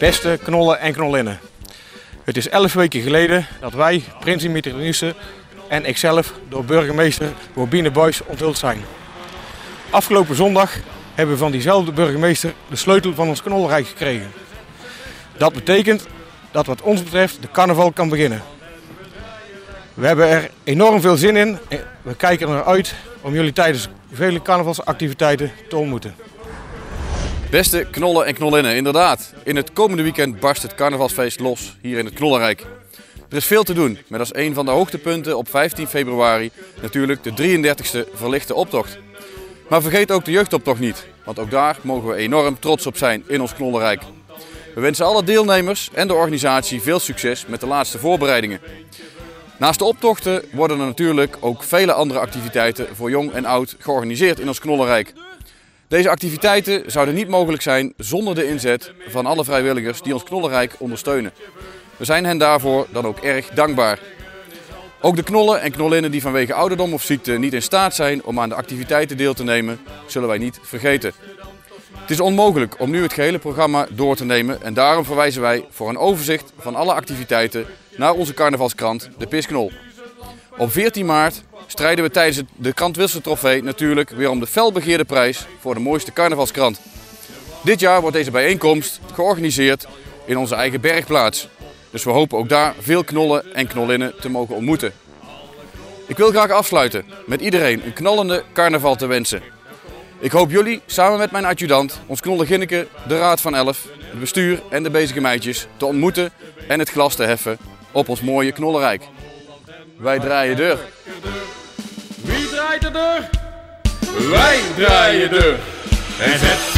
Beste knollen en knollinnen. Het is elf weken geleden dat wij, Prins Dimitri en ikzelf door burgemeester Bobine Boys onthuld zijn. Afgelopen zondag hebben we van diezelfde burgemeester de sleutel van ons knollenrijk gekregen. Dat betekent dat wat ons betreft de carnaval kan beginnen. We hebben er enorm veel zin in. We kijken er naar uit om jullie tijdens vele carnavalsactiviteiten te ontmoeten. Beste knollen en knollinnen, inderdaad. In het komende weekend barst het carnavalsfeest los hier in het Knollenrijk. Er is veel te doen, met als een van de hoogtepunten op 15 februari natuurlijk de 33e verlichte optocht. Maar vergeet ook de jeugdoptocht niet, want ook daar mogen we enorm trots op zijn in ons Knollenrijk. We wensen alle deelnemers en de organisatie veel succes met de laatste voorbereidingen. Naast de optochten worden er natuurlijk ook vele andere activiteiten voor jong en oud georganiseerd in ons Knollenrijk. Deze activiteiten zouden niet mogelijk zijn zonder de inzet van alle vrijwilligers die ons Knollenrijk ondersteunen. We zijn hen daarvoor dan ook erg dankbaar. Ook de knollen en knollinnen die vanwege ouderdom of ziekte niet in staat zijn om aan de activiteiten deel te nemen, zullen wij niet vergeten. Het is onmogelijk om nu het gehele programma door te nemen en daarom verwijzen wij voor een overzicht van alle activiteiten naar onze carnavalskrant, de Pisknol. Op 14 maart strijden we tijdens de trofee natuurlijk weer om de felbegeerde prijs voor de mooiste carnavalskrant. Dit jaar wordt deze bijeenkomst georganiseerd in onze eigen bergplaats. Dus we hopen ook daar veel knollen en knollinnen te mogen ontmoeten. Ik wil graag afsluiten met iedereen een knallende carnaval te wensen. Ik hoop jullie samen met mijn adjudant, ons knolle Ginneke, de Raad van Elf, het bestuur en de bezige meidjes te ontmoeten en het glas te heffen op ons mooie knollenrijk. Wij draaien deur. Draait de deur? Wij draaien deur. En zet